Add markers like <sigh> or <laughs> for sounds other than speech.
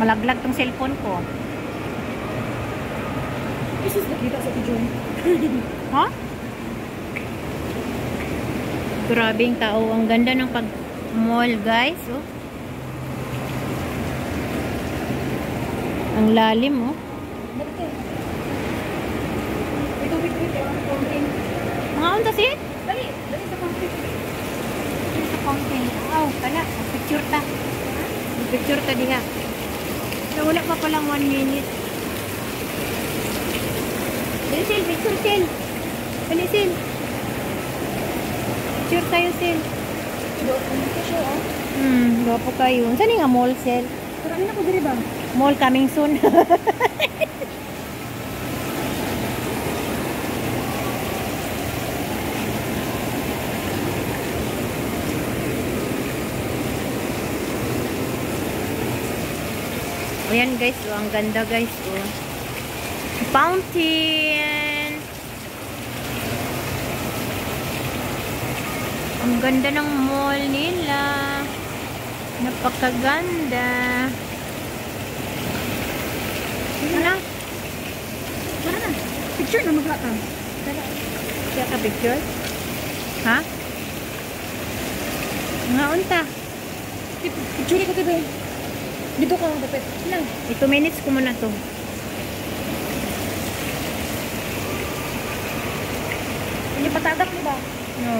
Malaglag tong cellphone ko. Isus nakita sa video. Ha? Grabing tao. Ang ganda ng pag-mall, guys. Oh. Ang lalim, oh. Bakit eh? Mga unta si? Dali, dali sa fountain. Sa fountain. Oh, pala. Picture ta. Picture ta diha. So, wala pa palang one minute. Dali, Sil. Picture, Sil. Dali, Sil. Picture tayo, Sil. Hmm, gwapo kayo. Saan nga mall, Sil? Pero ano ko diri ba? Mall coming soon. <laughs> Ayan guys, oh, ang ganda guys. Oh. Fountain. Ang ganda ng mall nila. Napakaganda. Ano? Tara na. Picture na maglatan. Siya ka picture? Ha? Nga unta. Picture ko tayo. Dito ka, dapat. Lang. 2 minutes ko muna to. Hindi patagak, di ba? No.